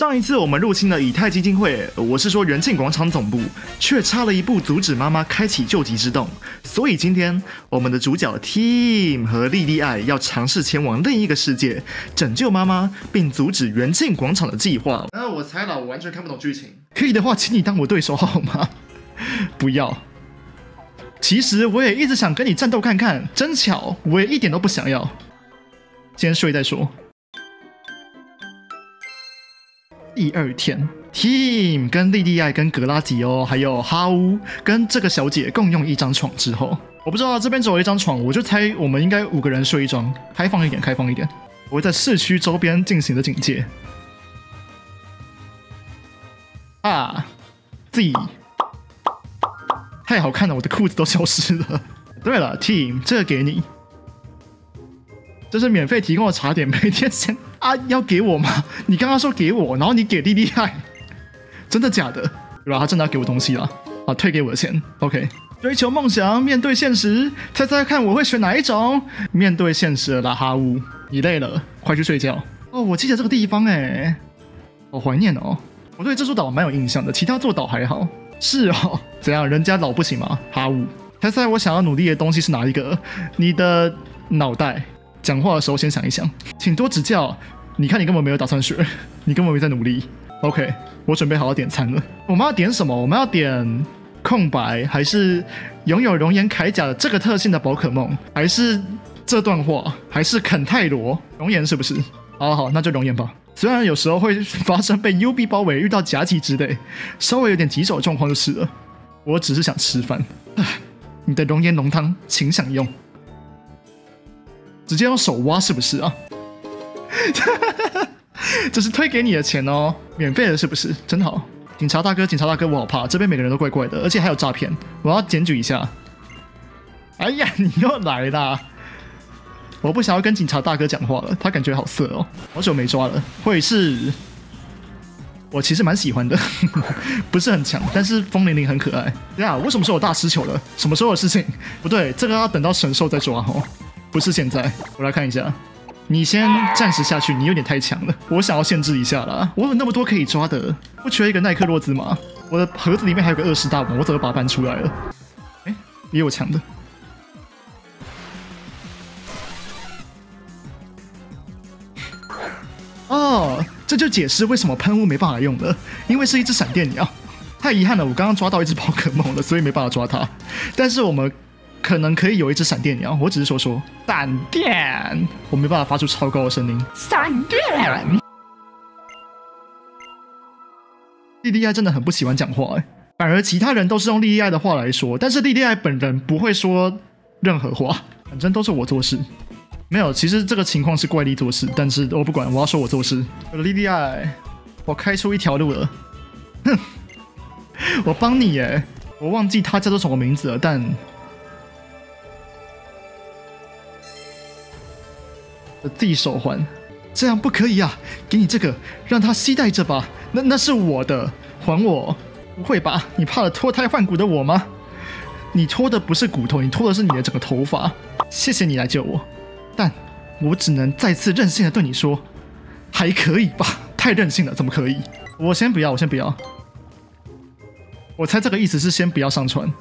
上一次我们入侵了以太基金会，我是说元庆广场总部，却差了一步阻止妈妈开启救急之动。所以今天我们的主角 Team 和莉莉爱要尝试前往另一个世界，拯救妈妈，并阻止元庆广场的计划。啊，我猜了，我完全看不懂剧情。可以的话，请你当我对手好吗？不要。其实我也一直想跟你战斗看看，真巧，我也一点都不想要。先睡再说。第二天，Team 跟莉莉爱、跟格拉迪欧还有哈乌跟这个小姐共用一张床之后，我不知道这边只有一张床，我就猜我们应该五个人睡一张，开放一点，开放一点。我会在市区周边进行的警戒。啊，自己太好看了，我的裤子都消失了。对了，Team，这个给你。这是免费提供的茶点，每天先啊要给我吗？你刚刚说给我，然后你给莉莉爱，真的假的？对吧？他真的要给我东西了，啊，退给我的钱。OK，追求梦想，面对现实，猜猜看我会选哪一种？面对现实的拉哈乌，你累了，快去睡觉。哦，我记得这个地方哎，好怀念哦。我对这座岛蛮有印象的，其他座岛还好。是哦，怎样？人家老不行吗？哈乌，猜猜我想要努力的东西是哪一个？你的脑袋。讲话的时候先想一想，请多指教。你看你根本没有打算学，你根本没在努力。OK，我准备好要点餐了。我们要点什么？我们要点空白，还是拥有熔岩铠甲的这个特性的宝可梦？还是这段话？还是肯泰罗？熔岩是不是？好好，那就熔岩吧。虽然有时候会发生被 UB 包围、遇到夹击之类，稍微有点棘手的状况就是了。我只是想吃饭。你的熔岩浓汤，请享用。直接用手挖是不是啊？这是推给你的钱哦，免费的是不是？真好，警察大哥，警察大哥，我好怕，这边每个人都怪怪的，而且还有诈骗，我要检举一下。哎呀，你又来啦！我不想要跟警察大哥讲话了，他感觉好色哦，好久没抓了。会是，我其实蛮喜欢的，不是很强，但是风铃铃很可爱。对啊，为什么说我大师球了？什么时候的事情？不对，这个要等到神兽再抓哦。不是现在，我来看一下。你先暂时下去，你有点太强了，我想要限制一下啦。我有那么多可以抓的，不缺一个奈克洛兹吗？我的盒子里面还有个二十大王，我怎么把它搬出来了？哎，也有强的。哦，这就解释为什么喷雾没办法用了，因为是一只闪电鸟。太遗憾了，我刚刚抓到一只宝可梦了，所以没办法抓它。但是我们。可能可以有一只闪电鸟，我只是说说闪电，我没办法发出超高的声音。闪电，莉莉爱真的很不喜欢讲话哎，反而其他人都是用莉莉爱的话来说，但是莉莉爱本人不会说任何话，反正都是我做事。没有，其实这个情况是怪力做事，但是我不管，我要说我做事。莉莉爱，我开出一条路了，哼，我帮你耶，我忘记他叫做什么名字了，但。的地手环，这样不可以啊！给你这个，让他携带着吧。那那是我的，还我！不会吧？你怕了脱胎换骨的我吗？你脱的不是骨头，你脱的是你的整个头发。谢谢你来救我，但我只能再次任性的对你说，还可以吧？太任性了，怎么可以？我先不要，我先不要。我猜这个意思是先不要上船。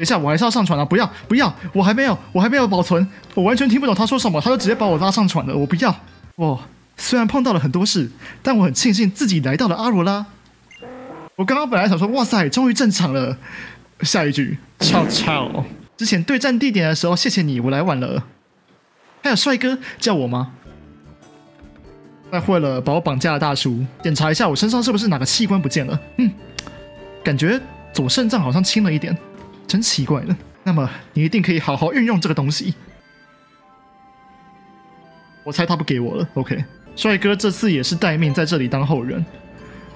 等一下，我还是要上船啊！不要，不要，我还没有，我还没有保存，我完全听不懂他说什么，他就直接把我拉上船了。我不要。我虽然碰到了很多事，但我很庆幸自己来到了阿罗拉。我刚刚本来想说，哇塞，终于正常了。下一句，超超。之前对战地点的时候，谢谢你，我来晚了。还有帅哥叫我吗？拜会了，把我绑架的大叔，检查一下我身上是不是哪个器官不见了？嗯，感觉左肾脏好像轻了一点。真奇怪了，那么你一定可以好好运用这个东西。我猜他不给我了。OK，帅哥这次也是待命在这里当后人。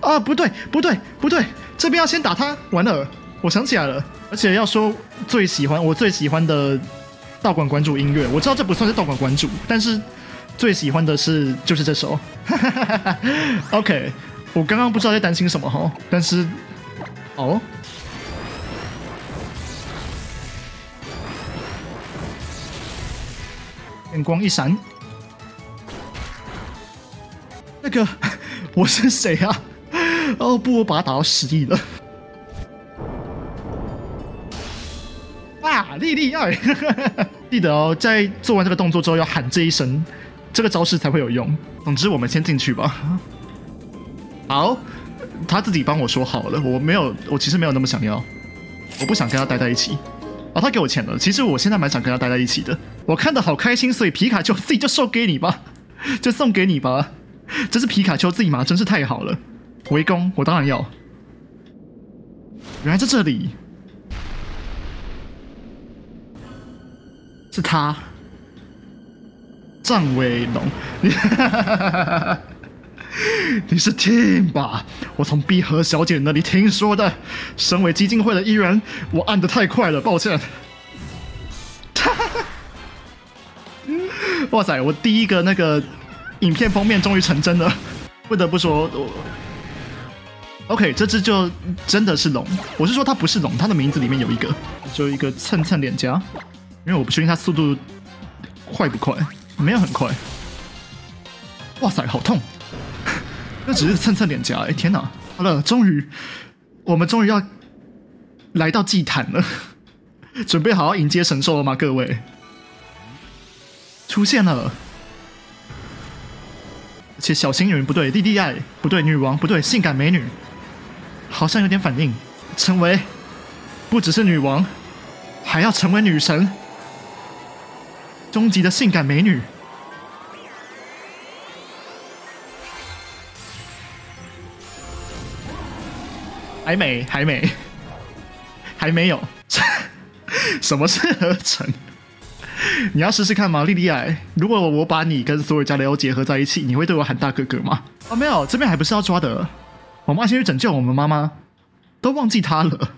啊，不对，不对，不对，这边要先打他。完了，我想起来了，而且要说最喜欢我最喜欢的道馆馆主音乐，我知道这不算是道馆馆主，但是最喜欢的是就是这首。OK，我刚刚不知道在担心什么哈，但是哦。电光一闪，那个 我是谁啊？哦不，我把他打到失忆了。啊，莉莉二，记得哦，在做完这个动作之后要喊这一声，这个招式才会有用。总之，我们先进去吧。好，他自己帮我说好了，我没有，我其实没有那么想要，我不想跟他待在一起。哦，他给我钱了，其实我现在蛮想跟他待在一起的。我看的好开心，所以皮卡丘自己就送给你吧，就送给你吧。这是皮卡丘自己吗？真是太好了。围攻，我当然要。原来在这里。是他，张伟龙，你是 t 吧？我从碧河小姐那里听说的。身为基金会的一员，我按的太快了，抱歉。哇塞，我第一个那个影片封面终于成真了，不得不说，我 OK，这只就真的是龙。我是说它不是龙，它的名字里面有一个，就一个蹭蹭脸颊。因为我不确定它速度快不快，没有很快。哇塞，好痛！那只是蹭蹭脸颊，哎天哪！好了，终于，我们终于要来到祭坛了，准备好迎接神兽了吗？各位，出现了，而且小星云不对，弟弟爱不对，女王不对，性感美女好像有点反应，成为不只是女王，还要成为女神。终极的性感美女，还没，还没，还没有。什么是合成？你要试试看吗，莉莉艾？如果我把你跟所有加的 L 结合在一起，你会对我喊大哥哥吗？啊，没有，这边还不是要抓的。我妈先去拯救我们妈妈，都忘记她了。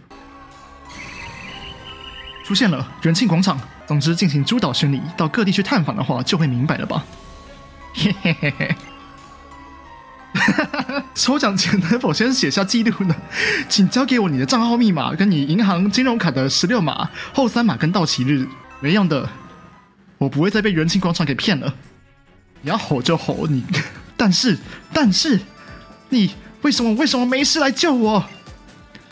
出现了元庆广场。总之，进行诸岛巡礼，到各地去探访的话，就会明白了吧？嘿嘿嘿嘿。抽奖前能否先写下记录呢？请交给我你的账号密码跟你银行金融卡的十六码、后三码跟到期日。没用的，我不会再被元庆广场给骗了。你要吼就吼你，但是但是你为什么为什么没事来救我？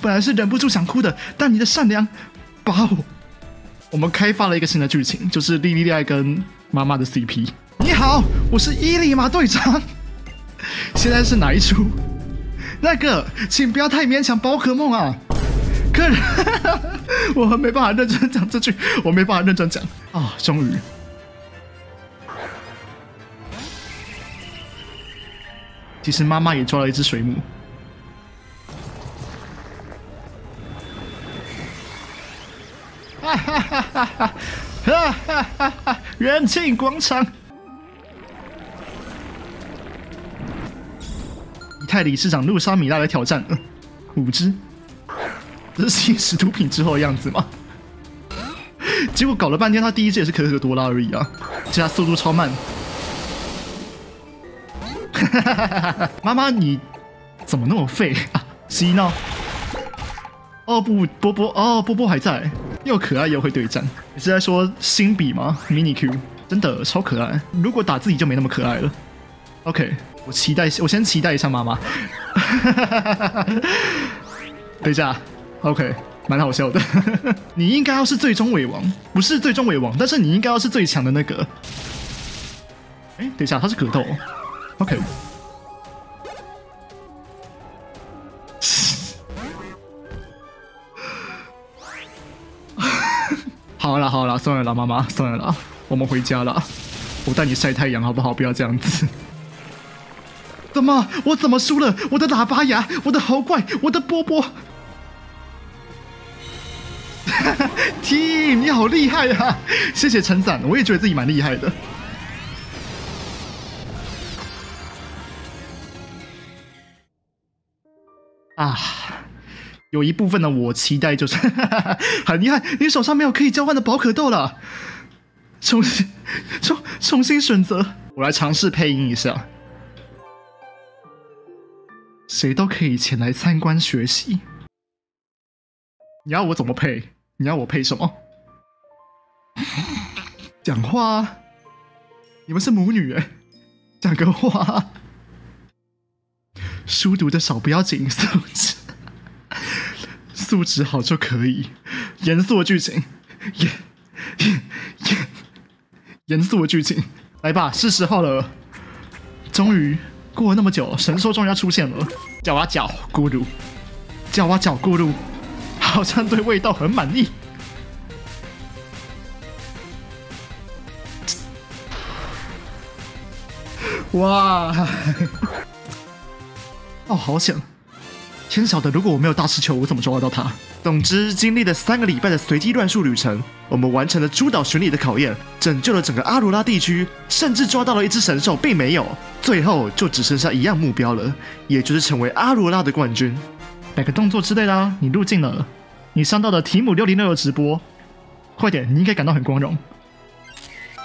本来是忍不住想哭的，但你的善良把我。我们开发了一个新的剧情，就是莉莉莉爱跟妈妈的 CP。你好，我是伊利马队长。现在是哪一出？那个，请不要太勉强宝可梦啊！客人，我没办法认真讲这句，我没办法认真讲啊！终于，其实妈妈也抓了一只水母。哈哈哈哈哈！哈哈哈哈！元庆广场，派理事长露莎米拉来挑战，五只，这是吸食毒品之后的样子吗？结果搞了半天，他第一只也是可可多拉而已啊，这下速度超慢。哈哈哈哈哈！妈妈，你怎么那么废啊？洗脑？哦不，波波哦，波波还在。又可爱又会对战，你是在说新比吗？Mini Q 真的超可爱，如果打自己就没那么可爱了。OK，我期待，我先期待一下妈妈。等一下，OK，蛮好笑的。你应该要是最终尾王，不是最终尾王，但是你应该要是最强的那个。哎，等一下，他是格斗。OK。好了好了，算了啦，妈妈，算了啦，我们回家了。我带你晒太阳好不好？不要这样子。怎么？我怎么输了？我的喇叭牙，我的豪怪，我的波波。Team，你好厉害呀！谢谢陈赞，我也觉得自己蛮厉害的。啊。有一部分的我期待就是 很厉害，你手上没有可以交换的宝可豆了，重新重重新选择，我来尝试配音一下，谁都可以前来参观学习。你要我怎么配？你要我配什么？讲话？你们是母女哎，讲个话。书读的少不要紧，素质素质好就可以。严肃的剧情，严严严严肃的剧情，来吧，是时候了。终于过了那么久，神兽终于要出现了。叫啊叫咕噜，叫啊叫咕噜，好像对味道很满意。哇！哦，好险！天晓得，如果我没有大师球，我怎么抓得到他？总之，经历了三个礼拜的随机乱数旅程，我们完成了诸岛巡礼的考验，拯救了整个阿罗拉地区，甚至抓到了一只神兽，并没有。最后就只剩下一样目标了，也就是成为阿罗拉的冠军。摆个动作之类的，你入境了，你上到了提姆六零六的直播，快点，你应该感到很光荣。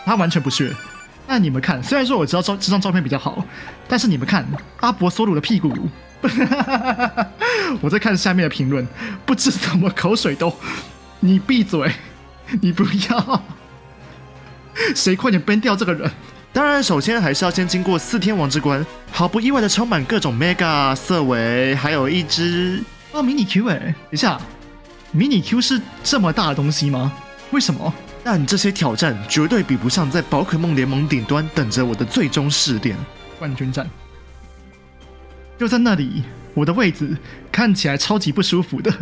他完全不屑。那你们看，虽然说我知道照这张照片比较好，但是你们看阿伯索鲁的屁股，哈哈哈 我在看下面的评论，不知怎么口水都，你闭嘴，你不要，谁快点 ban 掉这个人？当然，首先还是要先经过四天王之关，毫不意外的充满各种 mega 色尾，还有一只哦迷你 Q 哎，等一下，迷你 Q 是这么大的东西吗？为什么？但这些挑战绝对比不上在宝可梦联盟顶端等着我的最终试炼——冠军战。就在那里，我的位置看起来超级不舒服的。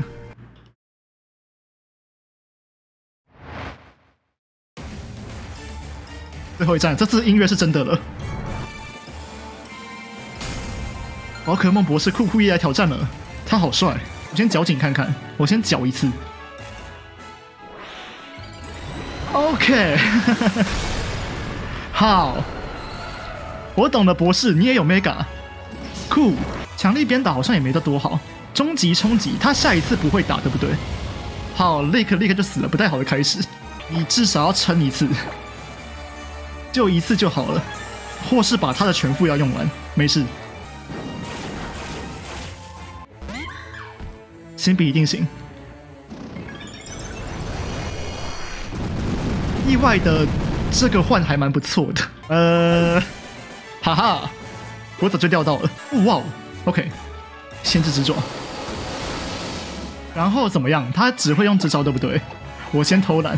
最后一站，这次音乐是真的了。宝可梦博士酷酷也来挑战了，他好帅！我先绞紧看看，我先绞一次。OK，好，我懂了，博士，你也有 Mega，酷，强力鞭打好像也没得多好，终极冲击，他下一次不会打，对不对？好，立刻立刻就死了，不太好的开始，你至少要撑一次，就一次就好了，或是把他的全副要用完，没事，心比一定行。意外的，这个换还蛮不错的。呃，哈哈，我早就料到了。哇，OK，先知之爪。然后怎么样？他只会用这招，对不对？我先偷懒。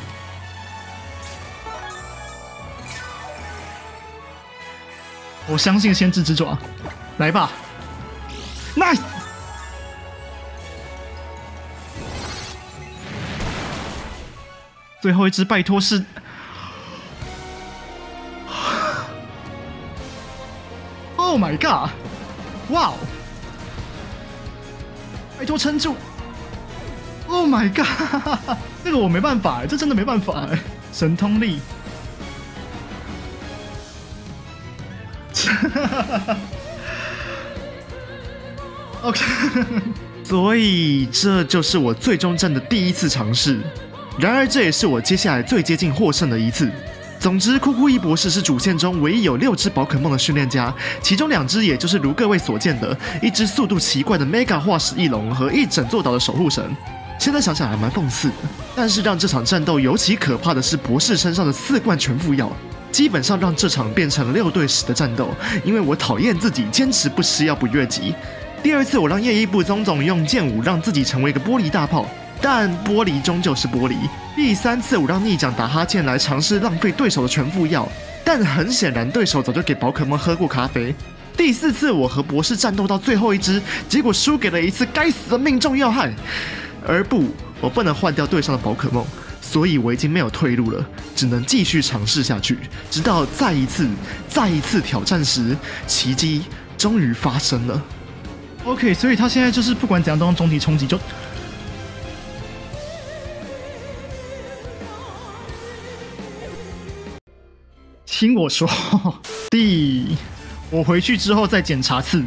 我相信先知之爪，来吧，Nice。最后一只，拜托是。Oh my god！哇，拜托撑住！Oh my god！这个我没办法，这真的没办法。神通力。OK，所以这就是我最终战的第一次尝试。然而，这也是我接下来最接近获胜的一次。总之，酷酷一博士是主线中唯一有六只宝可梦的训练家，其中两只也就是如各位所见的，一只速度奇怪的 Mega 化石翼龙和一整座岛的守护神。现在想想还蛮讽刺的。但是让这场战斗尤其可怕的是博士身上的四罐全副药，基本上让这场变成了六对十的战斗。因为我讨厌自己坚持不吃药不越级。第二次我让夜一部宗总用剑舞让自己成为一个玻璃大炮。但玻璃终究是玻璃。第三次，我让逆奖打哈欠来尝试浪费对手的全副药，但很显然对手早就给宝可梦喝过咖啡。第四次，我和博士战斗到最后一只，结果输给了一次该死的命中要害。而不，我不能换掉队上的宝可梦，所以我已经没有退路了，只能继续尝试下去，直到再一次、再一次挑战时，奇迹终于发生了。OK，所以他现在就是不管怎样都用终极冲击就。听我说，第，我回去之后再检查次。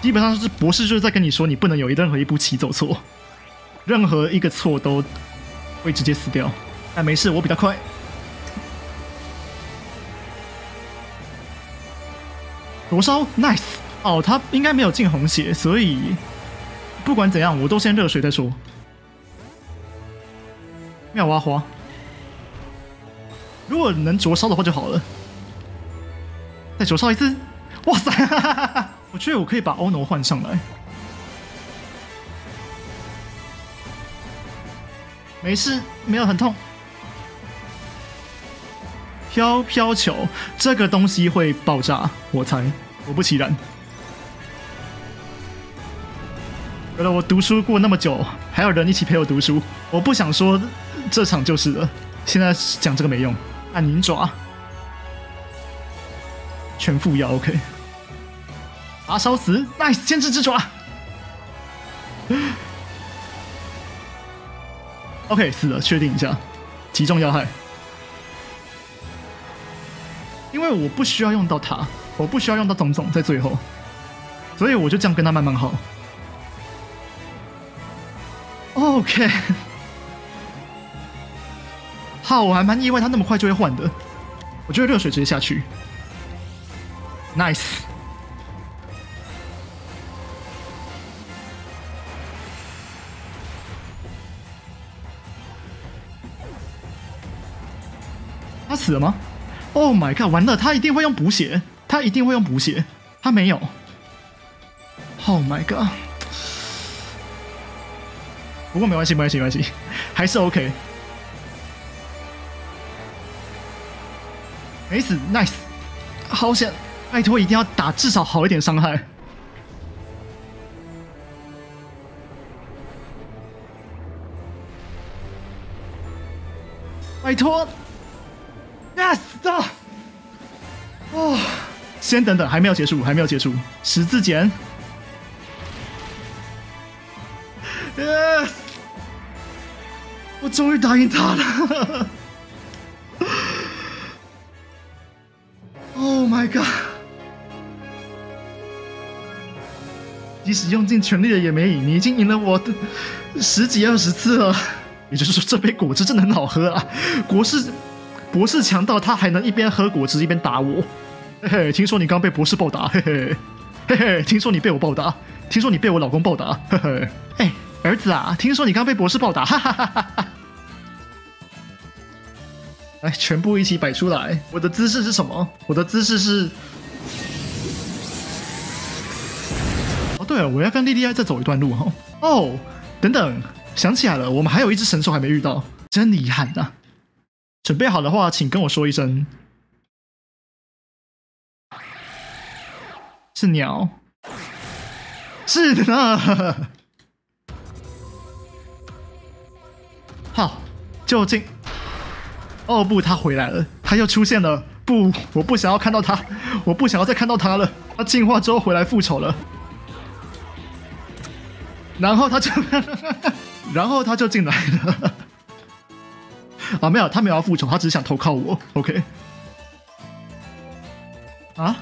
基本上是博士就是在跟你说，你不能有任何一步棋走错，任何一个错都会直接死掉。但没事，我比较快。罗烧，nice。哦，他应该没有进红血，所以。不管怎样，我都先热水再说。妙蛙花，如果能灼烧的话就好了。再灼烧一次，哇塞！我觉得我可以把欧诺换上来。没事，没有很痛。飘飘球这个东西会爆炸，我猜，果不其然。原来我读书过那么久，还有人一起陪我读书。我不想说这场就是了，现在讲这个没用。按拧爪，全副药 OK。阿烧死，nice，坚持之爪。OK，死了，确定一下，击中要害。因为我不需要用到他，我不需要用到总总在最后，所以我就这样跟他慢慢耗。OK，好，我还蛮意外他那么快就会换的。我觉得热水直接下去，Nice。他死了吗？Oh my god！完了，他一定会用补血，他一定会用补血，他没有。Oh my god！不过没关系，没关系，没关系，还是 OK。没死，Nice！好险！拜托，一定要打至少好一点伤害。拜托！Yes！到！哦，先等等，还没有结束，还没有结束。十字剪。终于答应他了。Oh my god！即使用尽全力了也没赢，你已经赢了我的十几二十次了。也就是说，这杯果汁真的很好喝啊！国士。博士强到他还能一边喝果汁一边打我，嘿嘿！听说你刚被博士暴打，嘿嘿嘿嘿！听说你被我暴打，听说你被我老公暴打，嘿嘿！哎，儿子啊，听说你刚被博士暴打，哈哈哈哈哈！来，全部一起摆出来。我的姿势是什么？我的姿势是……哦，对了，我要跟莉莉安再走一段路哈。哦，等等，想起来了，我们还有一只神兽还没遇到，真遗憾呐。准备好的话，请跟我说一声。是鸟，是的呢。好，就近。哦不，他回来了，他又出现了。不，我不想要看到他，我不想要再看到他了。他进化之后回来复仇了，然后他就，然后他就进来了。啊，没有，他没有要复仇，他只是想投靠我。OK。啊，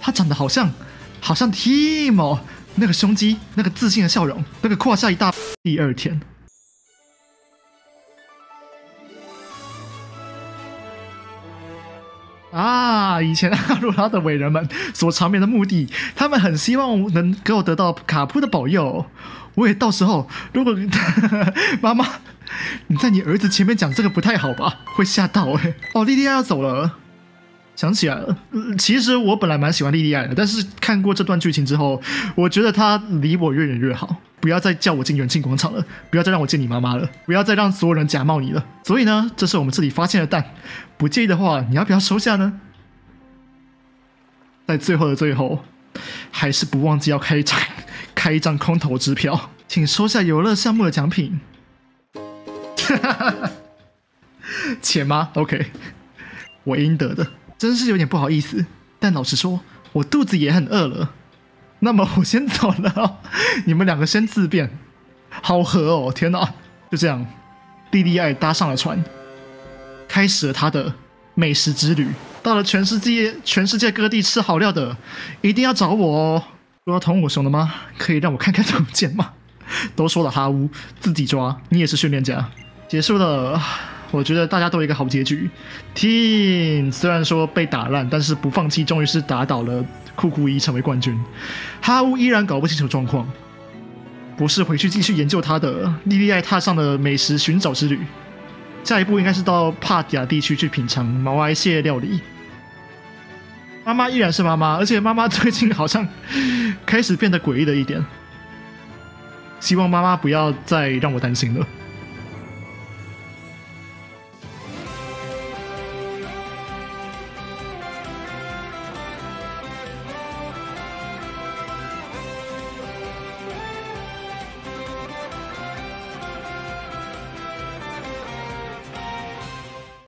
他长得好像，好像 Team 哦，那个胸肌，那个自信的笑容，那个胯下一大。第二天。啊，以前阿鲁拉的伟人们所长眠的墓地，他们很希望能给我得到卡普的保佑。我也到时候，如果妈妈。你在你儿子前面讲这个不太好吧？会吓到哎！哦，莉莉亚要走了，想起来了。其实我本来蛮喜欢莉莉亚的，但是看过这段剧情之后，我觉得她离我越远越好。不要再叫我进元庆广场了，不要再让我见你妈妈了，不要再让所有人假冒你了。所以呢，这是我们这里发现的蛋，不介意的话，你要不要收下呢？在最后的最后，还是不忘记要开一张开一张空头支票，请收下游乐项目的奖品。钱吗？OK，我应得的，真是有点不好意思。但老实说，我肚子也很饿了。那么我先走了，你们两个先自便。好喝哦！天哪，就这样，莉莉爱搭上了船，开始了他的美食之旅。到了全世界，全世界各地吃好料的，一定要找我哦。说要捅我熊的吗？可以让我看看图鉴吗？都说了哈乌，自己抓。你也是训练家。结束了，我觉得大家都有一个好结局。Team 虽然说被打烂，但是不放弃，终于是打倒了酷酷一，成为冠军。哈乌依然搞不清楚状况，博士回去继续研究他的莉莉爱踏上了美食寻找之旅。下一步应该是到帕迪亚地区去品尝毛埃蟹料理。妈妈依然是妈妈，而且妈妈最近好像开始变得诡异了一点。希望妈妈不要再让我担心了。